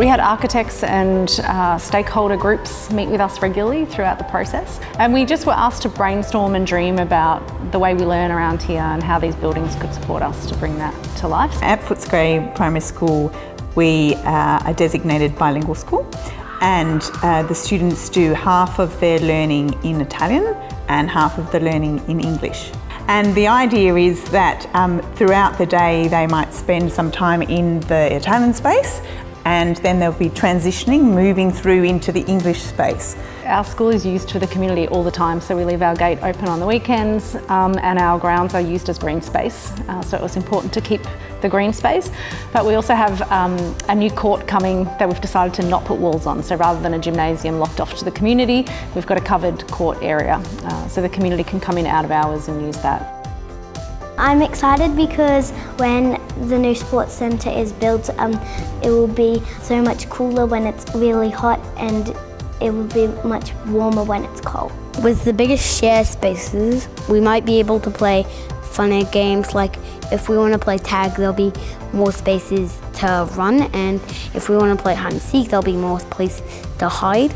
We had architects and uh, stakeholder groups meet with us regularly throughout the process and we just were asked to brainstorm and dream about the way we learn around here and how these buildings could support us to bring that to life. At Footscray Primary School we are a designated bilingual school and uh, the students do half of their learning in Italian and half of the learning in English. And the idea is that um, throughout the day they might spend some time in the Italian space and then they'll be transitioning, moving through into the English space. Our school is used for the community all the time, so we leave our gate open on the weekends um, and our grounds are used as green space. Uh, so it was important to keep the green space. But we also have um, a new court coming that we've decided to not put walls on. So rather than a gymnasium locked off to the community, we've got a covered court area. Uh, so the community can come in out of hours and use that. I'm excited because when the new sports centre is built, um, it will be so much cooler when it's really hot and it will be much warmer when it's cold. With the biggest share spaces, we might be able to play funner games like if we want to play tag, there'll be more spaces to run and if we want to play hide and seek, there'll be more place to hide.